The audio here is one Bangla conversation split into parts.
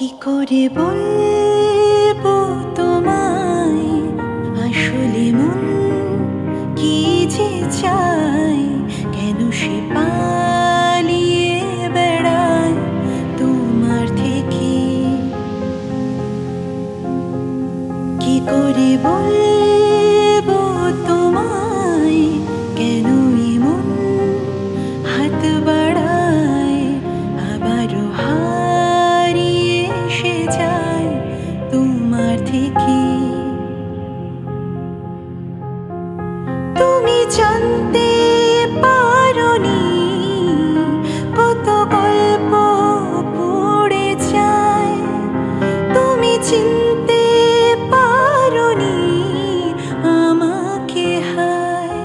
করে বলব তোমায়? আসলে মন কি যে চাই কেন সে পালিয়ে বেড়ায় তোমার থেকে? কি করে বলব তোমায়? কেন এমন হাত বাড়ায়? আবারও জানতে পারোনি কত গল্প পড়ে যায়। তুমি চিনতে পারোনি আমাকে হায়।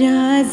राज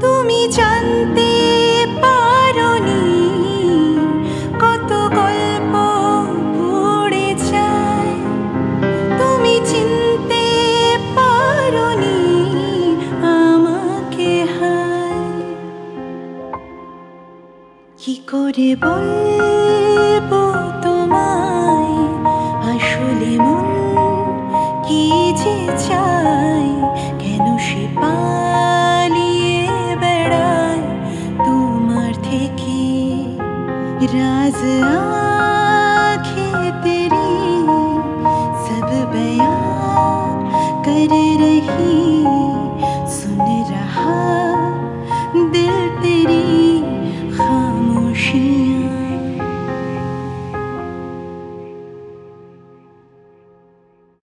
তুমি জানতে কত গল্প পড়ে যায়। তুমি চিনতে হায়। কি করে বলব? राज आखे तेरी सब बया